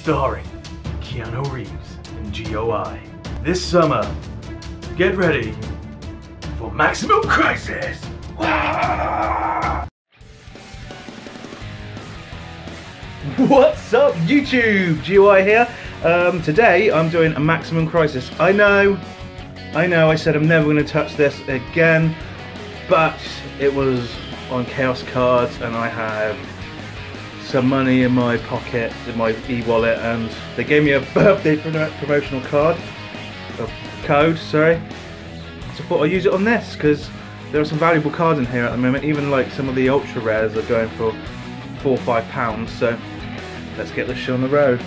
starring Keanu Reeves and GOI. This summer, get ready for Maximum Crisis! What's up YouTube? GOI here. Um, today I'm doing a Maximum Crisis. I know, I know I said I'm never going to touch this again, but it was on Chaos Cards and I had some money in my pocket, in my e-wallet, and they gave me a birthday promotional card, a code, sorry. So I thought I'd use it on this, because there are some valuable cards in here at the moment, even like some of the ultra rares are going for four or five pounds, so let's get this show on the road.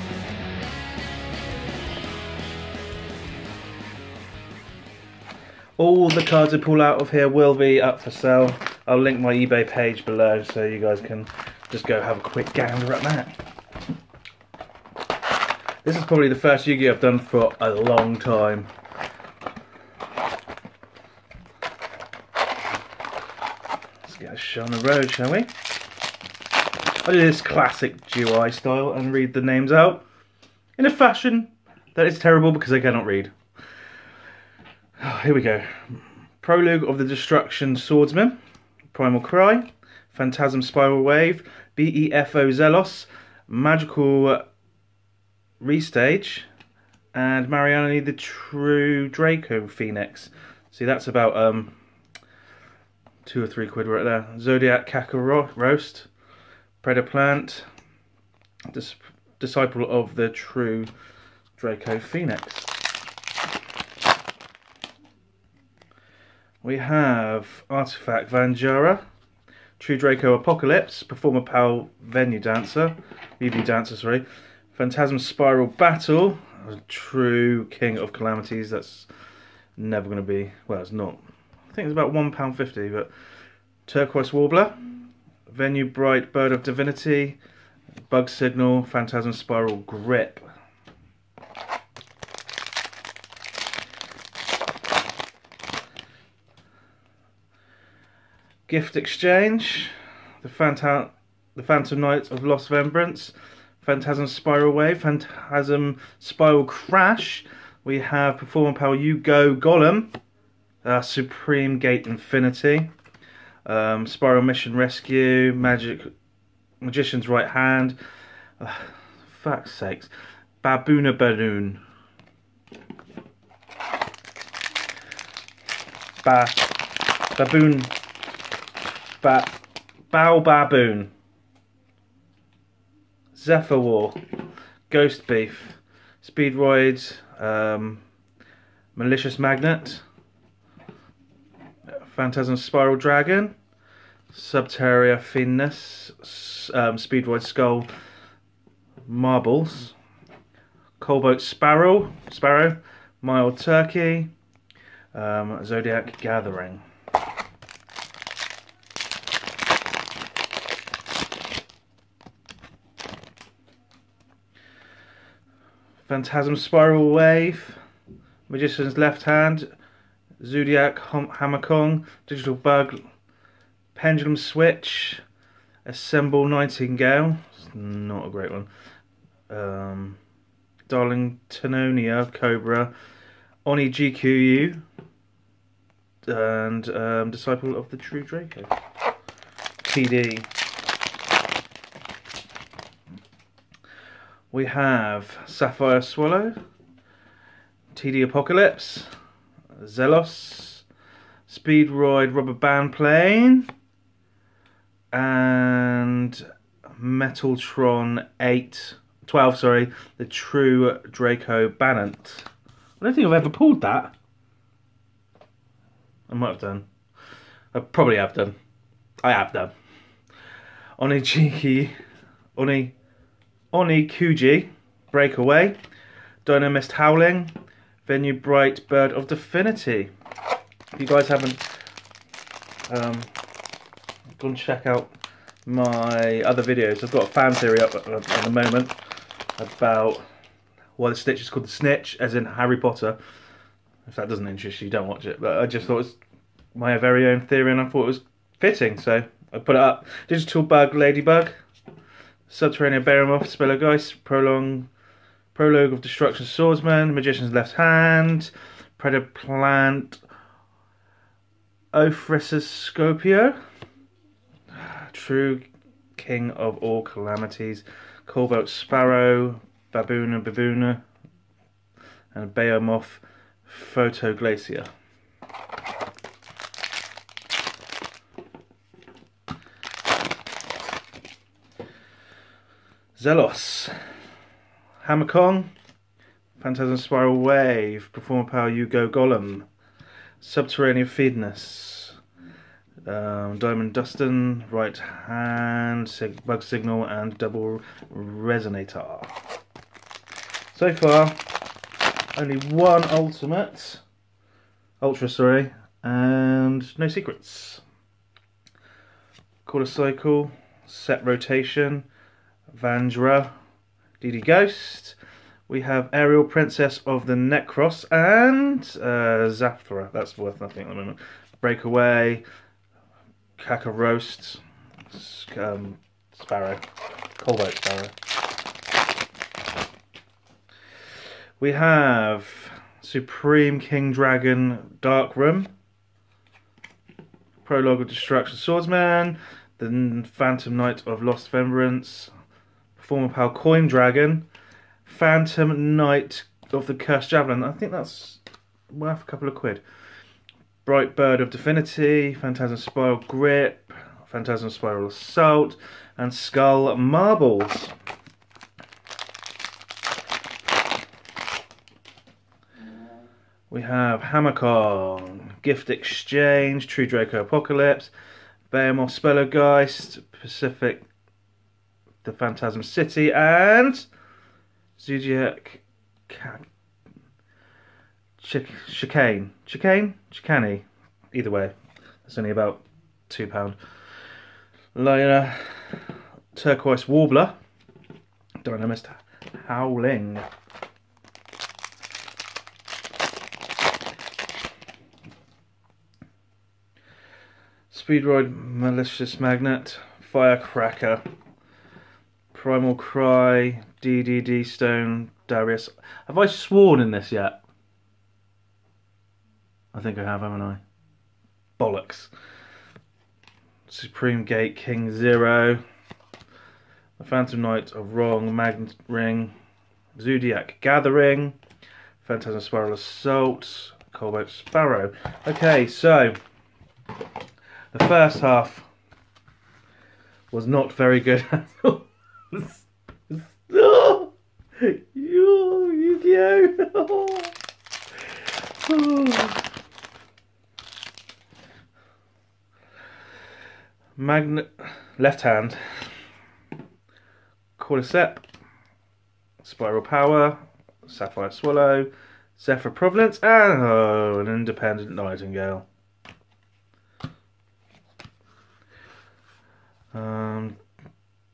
All the cards I pull out of here will be up for sale. I'll link my eBay page below so you guys can just go have a quick gander at that. This is probably the first Yu-Gi-Oh I've done for a long time. Let's get a show on the road, shall we? I do this classic GOI style and read the names out in a fashion that is terrible because I cannot read. Oh, here we go. Prologue of the Destruction Swordsman, Primal Cry, Phantasm Spiral Wave, BEFO Zelos, Magical Restage, and Mariani the True Draco Phoenix. See, that's about um, two or three quid right there. Zodiac Kaka Roast, Predaplant, Dis Disciple of the True Draco Phoenix. We have Artifact Vanjara, True Draco Apocalypse, Performapal Venue Dancer, VV Dancer, sorry, Phantasm Spiral Battle, True King of Calamities, that's never going to be, well, it's not. I think it's about £1.50, but Turquoise Warbler, Vennu Bright Bird of Divinity, Bug Signal, Phantasm Spiral Grip. Gift Exchange, the Phantom, the Phantom Knight of Lost Remembrance, Phantasm Spiral Wave, Phantasm Spiral Crash. We have Performapal You Go Golem, uh, Supreme Gate Infinity, um, Spiral Mission Rescue, Magic Magician's Right Hand. Uh, fuck's sakes, Baboona Balloon. Ba Baboon ba Bao Baboon, Zephyr War, Ghost Beef, Speedroids, um, Malicious Magnet, Phantasm Spiral Dragon, Subterria Finness, um, Speedroid Skull, Marbles, Cobalt Sparrow, Sparrow, Mild Turkey, um, Zodiac Gathering. Phantasm Spiral Wave, Magician's Left Hand, Zodiac Hammer Kong, Digital Bug, Pendulum Switch, Assemble Nightingale, it's not a great one, um, Darling Tenonia Cobra, Oni GQU, and um, Disciple of the True Draco. TD. We have Sapphire Swallow, TD Apocalypse, Zelos, Speedroid Rubber Band Plane, and Metaltron 8, 12, sorry, the True Draco Bannant. I don't think I've ever pulled that. I might have done. I probably have done. I have done. Oni cheeky, Oni Oni Kuji, Breakaway, Dynamist Howling, Vennu Bright Bird of Divinity. If you guys haven't um, gone check out my other videos, I've got a fan theory up at, the moment about why the Snitch is called the Snitch, as in Harry Potter. If that doesn't interest you, don't watch it. But I just thought it was my very own theory and I thought it was fitting, so I put it up. Digital Bug Ladybug. Subterranean Behemoth, Speleogeist, Prolong, Prologue of Destruction Swordsman, Magician's Left Hand, Predator Plant, Predaplant, Ophrys Scorpio, True King of All Calamities, Cobalt Sparrow, Baboona Baboona, and Behemoth Photoglacia. Zelos, Hammer Kong, Phantasm Spiral Wave, Performapal Yugo Golem, Subterranean Feedness, um, Diamond Dustin, Right Hand, sig Bug Signal, and Double Resonator. So far, only one Ultimate, Ultra, sorry, and no secrets. Quarter Cycle, Set Rotation, Vandra, DD Ghost. We have Aerial Princess of the Necros and uh. That's worth nothing at the moment. Breakaway, Kaka Roast, um, Sparrow, Cobalt Sparrow. We have Supreme King Dragon Dark Worm. Prologue of Destruction Swordsman. The Phantom Knight of Lost Remembrance. Performapal Coin Dragon. Phantom Knight of the Cursed Javelin. I think that's worth a couple of quid. Bright Bird of Divinity. Phantasm Spiral Grip. Phantasm Spiral Assault. And Skull Marbles. We have Hammerkong, Gift Exchange, True Draco Apocalypse, Behemoth Speleogeist, Pacifis, The Phantasm City, and Zodiac Ch- Chicane. Chicane? Chicane. Either way, it's only about £2. Lina, Turquoise Warbler, Dynamist Howling. Speedroid Malicious Magnet, Firecracker, Primal Cry, DDD Stone, Darius. Have I sworn in this yet? I think I have, haven't I? Bollocks. Supreme Gate King Zero, The Phantom Knight of Wrong, Magnet Ring, Zodiac Gathering, Phantasm Spiral Assault, Cobalt Sparrow. Okay, so the first half was not very good oh. Magnet, left hand, Cordyceps, Spiral Power, Sapphire Swallow, Zefra Providence, and oh, an Independent Nightingale. Um,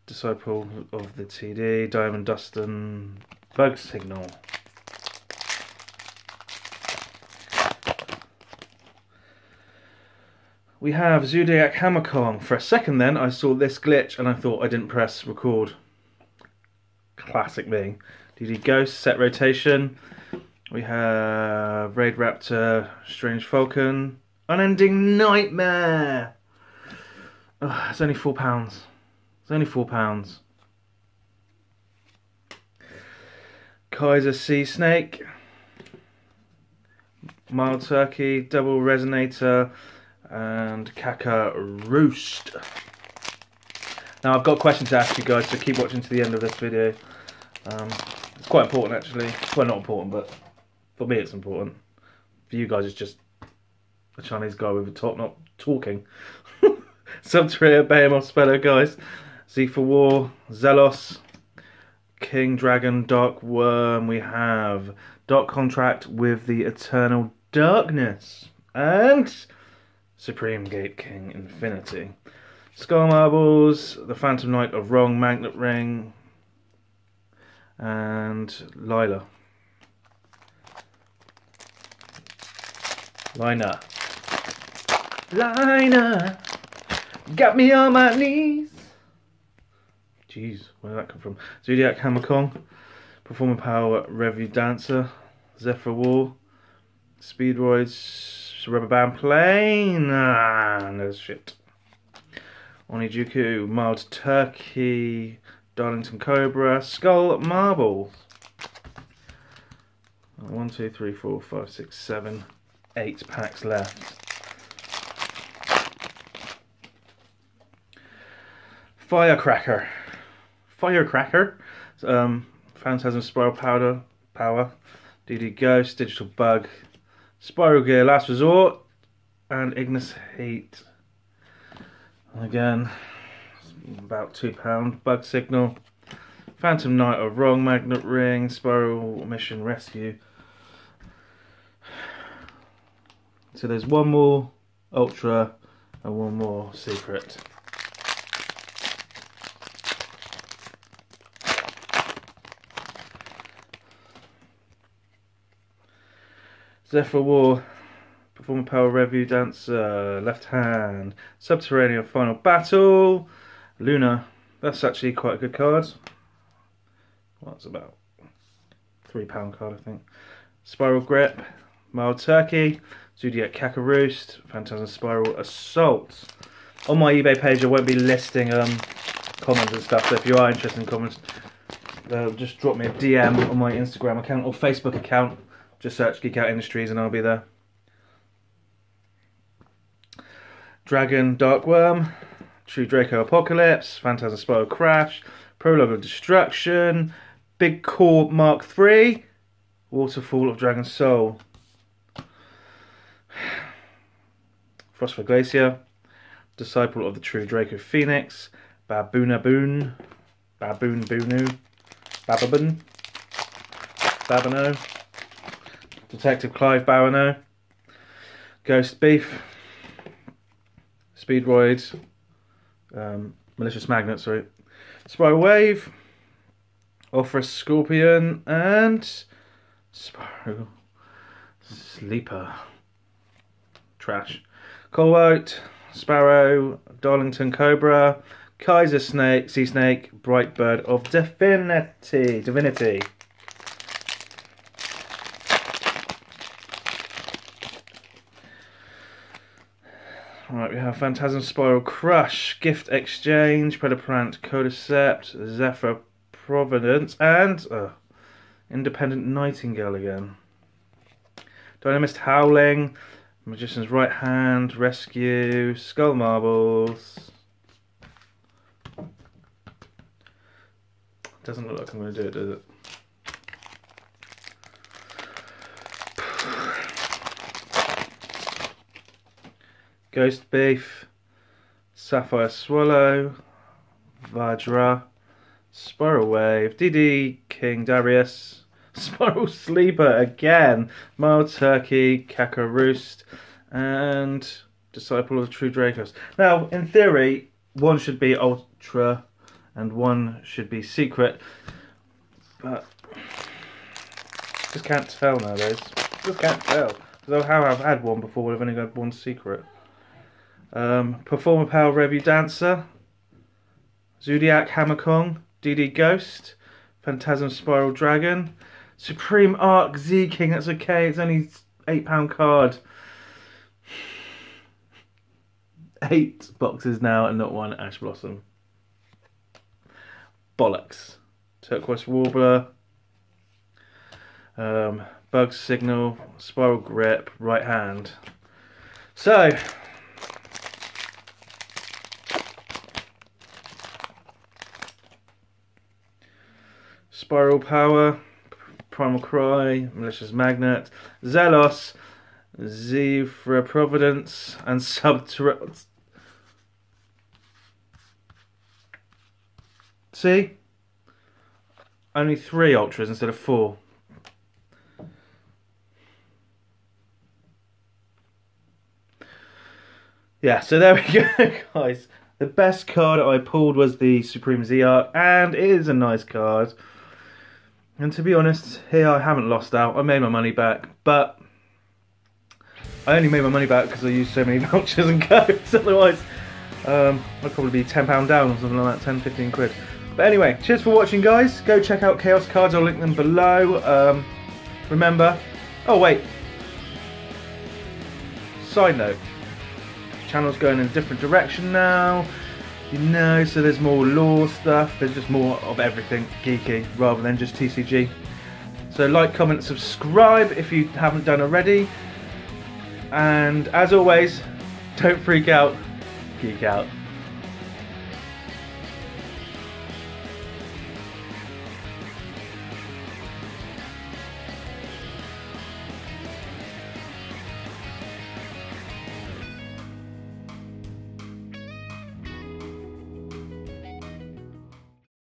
Disciple of the TD, Diamond Dustin, Bug Signal. We have Zodiac Hammerkong. For a second then, I saw this glitch and I thought I didn't press record. Classic me. DD Ghost, set rotation. We have Raid Raptor, Strange Falcon, Unending Nightmare. It's only four pounds. It's only four pounds. Kaiser Sea Snake, Mild Turkey, Double Resonator, and Kaka Roost. Now I've got a question to ask you guys, so keep watching to the end of this video. Um, it's quite important actually. Well, not important, but for me it's important. For you guys, it's just a Chinese guy with a top not talking. Subterranean Behemoth Speller, guys. Z for War, Zelos, King Dragon, Dark Worm. We have Dark Contract with the Eternal Darkness. And Supreme Gate King Infinity. Skull Marbles, the Phantom Knight of Wrong, Magnet Ring, and Lila. Lina. Lina! Got me on my knees! Jeez, where did that come from? Zodiac Hammer Kong. Performapal Revue Dancer, Zephyr Wall, Speedroids Rubber Band Plane, ah, no shit. Onijuku, Mild Turkey, Darlington Cobra, Skull Marble. One, two, three, four, five, six, seven, eight packs left. Firecracker. Firecracker. Um, Phantasm Spiral Powder Power. DD Ghost, Digital Bug, Spiral Gear Last Resort, and Ignis Heat. Again, about £2. Bug Signal, Phantom Knight of Wrong, Magnet Ring, Spiral Mission Rescue. So there's one more Ultra and one more Secret. Zephyr War, Performer Power Revue Dancer, Left Hand, Subterranean Final Battle, Luna. That's actually quite a good card. Well, about three pound card, I think. Spiral Grip, Mild Turkey, Zoodiac Kakaroost, Phantasm Spiral Assault. On my eBay page, I won't be listing um, comments and stuff. So if you are interested in comments, uh, just drop me a DM on my Instagram account or Facebook account just search Geekout Industries and I'll be there. Dragon Dark Worm, True Draco Apocalypse, Phantasm Spiral Crash, Prologue of Destruction, Big Core Mark III, Waterfall of Dragon Soul, Frostfire Glacier, Disciple of the True Draco Phoenix, Baboona Boon, Baboon Boonu, Bababun, Babano, Detective Clive Bowano, Ghost Beef, Speedroid, um, Malicious Magnet, sorry, Spiral Wave, Orpheus Scorpion, and Spiral Sleeper. Trash. Cobalt, Sparrow, Darlington Cobra, Kaiser Snake, Sea Snake, Bright Bird of Divinity. Divinity. Right, we have Phantasm Spiral Crush, Gift Exchange, Predaplant, Cordyceps, Zefra Providence, and uh, Independent Nightingale again. Dynamist Howling, Magician's Right Hand, Rescue, Skull Marbles. Doesn't look like I'm going to do it, does it? Ghost Beef, Sapphire Swallow, Vajra, Spiral Wave, DD King Darius, Spiral Sleeper again, Mild Turkey, Kakaroost, and Disciple of the True Dracos. Now, in theory, one should be Ultra and one should be Secret, but just can't tell nowadays. Just can't tell. Because I have had one before, I've only got one Secret. Um, Performer Power Revue Dancer, Zodiac Hammer Kong, DD Ghost, Phantasm Spiral Dragon, Supreme Arc Z King. That's okay. It's only eight pound card. Eight boxes now and not one Ash Blossom. Bollocks. Turquoise Warbler. Um, Bug Signal, Spiral Grip, Right Hand. So, Spiral Power, Primal Cry, Malicious Magnet, Zelos, Zefra Providence, and Subterranean. See? Only three Ultras instead of four. Yeah, so there we go, guys. The best card I pulled was the Supreme Z-Arc, and it is a nice card. And to be honest, here I haven't lost out. I made my money back, but I only made my money back because I used so many vouchers and codes. Otherwise, um, I'd probably be £10 down or something like that, 10, 15 quid. But anyway, cheers for watching, guys. Go check out Chaos Cards. I'll link them below. Um, remember. Oh wait. Side note. Channel's going in a different direction now. You know, so there's more lore stuff. There's just more of everything geeky rather than just TCG. So like, comment, subscribe if you haven't done already. And as always, don't freak out, geek out.